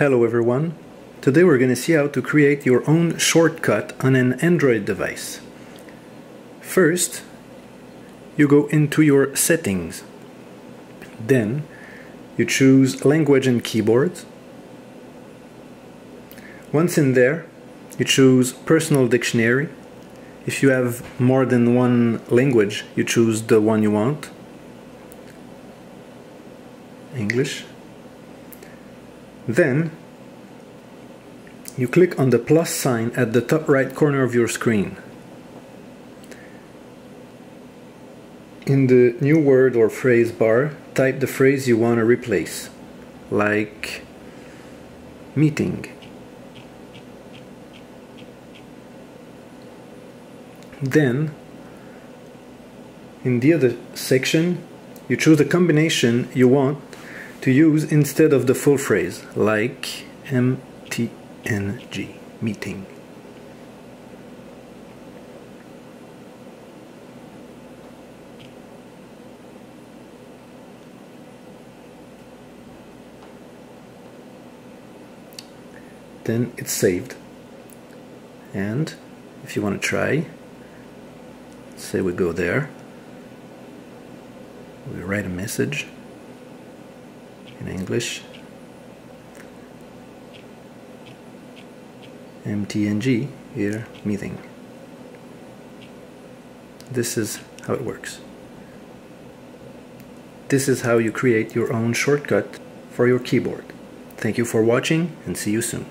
Hello everyone. Today we're going to see how to create your own shortcut on an Android device. First, you go into your settings. Then, you choose language and keyboards. Once in there, you choose personal dictionary. If you have more than one language, you choose the one you want. English. Then you click on the plus sign at the top right corner of your screen. In the new word or phrase bar, type the phrase you want to replace, like meeting. Then, in the other section, you choose the combination you want to use instead of the full phrase, like MTNG, meeting. Then it's saved. And if you want to try, say we go there, we write a message in English. MTNG here meeting. This is how it works. This is how you create your own shortcut for your keyboard. Thank you for watching and see you soon.